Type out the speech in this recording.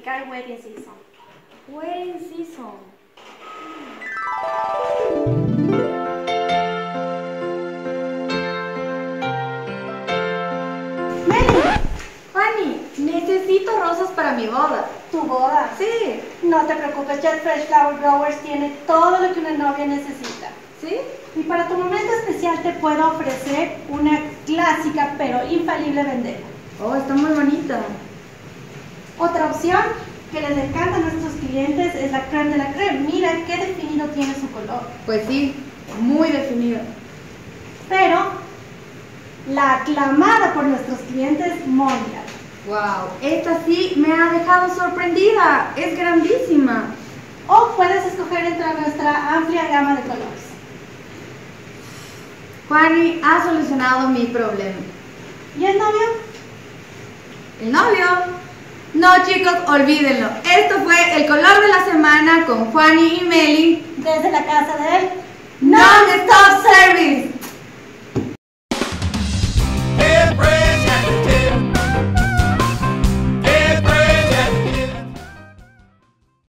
aplicar wedding season. Wedding season. Meli, Fanny, necesito rosas para mi boda. tu boda. Sí. No te preocupes, Jet Fresh Flower Growers tiene todo lo que una novia necesita. ¿Sí? Y para tu momento especial te puedo ofrecer una clásica pero infalible bandera. Oh, está muy bonita. Otra opción que les encanta a nuestros clientes es la creme de la creme. Mira qué definido tiene su color. Pues sí, muy definida. Pero la aclamada por nuestros clientes Mondial. Wow, esta sí me ha dejado sorprendida. Es grandísima. O puedes escoger entre nuestra amplia gama de colores. Fanny ha solucionado mi problema. ¿Y el novio? ¿El novio? No, chicos, olvídenlo. Esto fue el color de la semana con Fanny y Meli. Desde la casa de él.